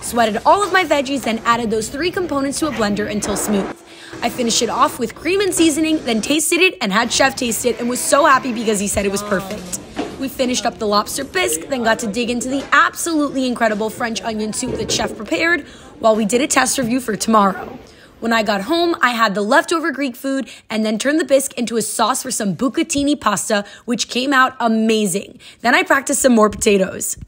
sweated all of my veggies, then added those three components to a blender until smooth. I finished it off with cream and seasoning, then tasted it and had Chef taste it and was so happy because he said it was perfect. We finished up the lobster bisque, then got to dig into the absolutely incredible French onion soup that Chef prepared while we did a test review for tomorrow. When I got home, I had the leftover Greek food and then turned the bisque into a sauce for some bucatini pasta, which came out amazing. Then I practiced some more potatoes.